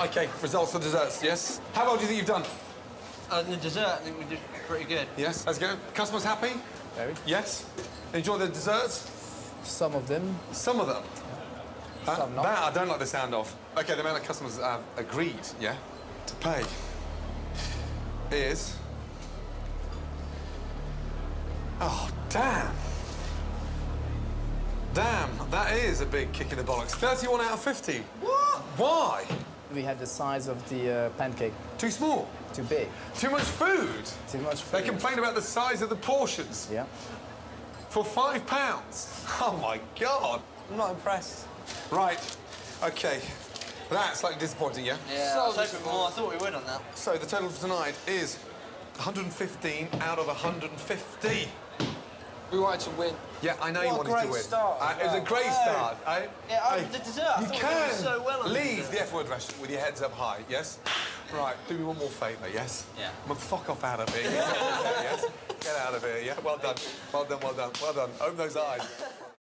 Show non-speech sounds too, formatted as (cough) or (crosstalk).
Okay, results for desserts, yes? How well do you think you've done? Uh, the dessert, I think we did pretty good. Yes, let's go. Customers happy? Very. Yes? Enjoy the desserts? Some of them. Some of them. Huh? Some not. That I don't like the sound of. Okay, the amount of customers have agreed, yeah, to pay is. Oh, damn. Damn, that is a big kick in the bollocks. 31 out of 50. What? Why? We had the size of the uh, pancake. Too small? Too big. Too much food? Too much They food. complain about the size of the portions. Yeah. For five pounds? (laughs) Oh my god. I'm not impressed. Right, okay. That's slightly disappointing, yeah? Yeah, I was hoping more. I thought we would on that. So the total for tonight is 115 out of 150. We wanted to win. Yeah, I know What you wanted to win. start Uh, it was a great start. I, Yeah, I- I- the dessert, I You can so well leave the F word restaurant with your heads up high, yes? Right, do me one more favour, yes? Yeah. Man, fuck off out of here. yes? (laughs) Get out of here, yeah? Well done. Well done, well done, well done. Open those eyes.